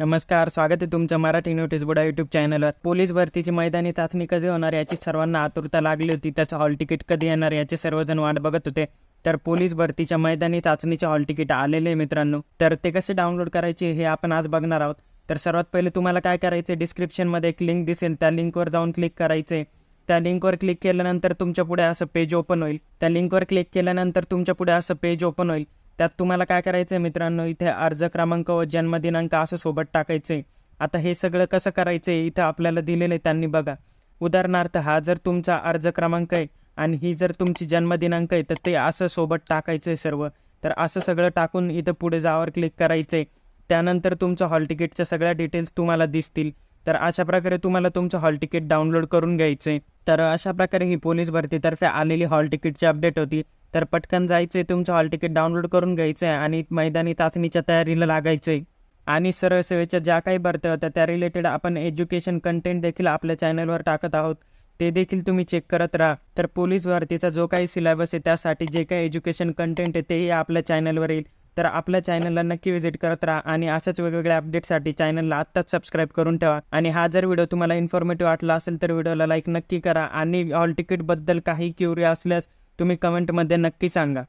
नमस्कार स्वागत आहे तुमचं मराठी नोटीस बोर्ड यूट्यूब चॅनलवर पोलीस भरतीची मैदानी चाचणी कधी होणार याची सर्वांना आतुरता लागली होती त्याचं हॉल तिकीट कधी येणार याचे सर्वजण वाट बघत होते. तर पोलीस भरतीच्या मैदानी चाचणीचे हॉल तिकीट आलेले आहे मित्रांनो. तर ते कसे डाउनलोड करायचे हे आपण आज बघणार आहोत. तर सर्वात पहिले तुम्हाला काय करायचं डिस्क्रिप्शनमध्ये एक लिंक दिसेल त्या लिंकवर जाऊन क्लिक करायचे त्या लिंकवर क्लिक केल्यानंतर तुमच्यापुढे असं पेज ओपन होईल. त्या लिंकवर क्लिक केल्यानंतर तुमच्यापुढे असं पेज ओपन होईल. त्यात तुम्हाला काय करायचं आहे मित्रांनो? इथे अर्ज क्रमांक व जन्मदिनांक असं सोबत टाकायचं आहे आता हे सगळं कसं करायचं आहे इथं आपल्याला दिलेलं आहे त्यांनी बघा. उदाहरणार्थ हा जर तुमचा अर्ज क्रमांक आहे आणि ही जर तुमची जन्मदिनांक आहे तर ते असं सोबत टाकायचं आहे सर्व. तर असं सगळं टाकून इथं पुढे जावर क्लिक करायचं आहे त्यानंतर तुमचं हॉल तिकीटच्या सगळ्या डिटेल्स तुम्हाला दिसतील. तर अशा प्रकारे तुम्हाला तुमचं हॉल तिकीट डाउनलोड करून घ्यायचं आहे तर अशा प्रकारे ही पोलीस भरतीतर्फे आलेली हॉल तिकीटची अपडेट होती. तर पटकन जायचं आहे तुमचं हॉल तिकीट डाउनलोड करून घ्यायचं आहे आणि मैदानी चाचणीच्या तयारीला लागायचं आहे आणि सरळ सेवेच्या ज्या काही भरत्या होत्या त्या रिलेटेड आपण एज्युकेशन कंटेंट देखील आपल्या चॅनलवर टाकत आहोत. ते देखील तुम्ही चेक करत राहा. तर पोलीस भरतीचा जो काही सिलेबस आहे त्यासाठी जे काही एज्युकेशन कंटेंट आहे तेही आपल्या चॅनलवर येईल. तर आपल्या चॅनलला नक्की व्हिजिट करत राहा आणि अशाच वेगवेगळ्या अपडेटसाठी चॅनलला आत्ताच सबस्क्राईब करून ठेवा. आणि हा जर व्हिडिओ तुम्हाला इन्फॉर्मेटिव्ह वाटला असेल तर व्हिडिओला लाईक नक्की करा. आणि हॉल तिकीटबद्दल काही क्युरी असल्यास तुम्ही कमेंटमध्ये नक्की सांगा.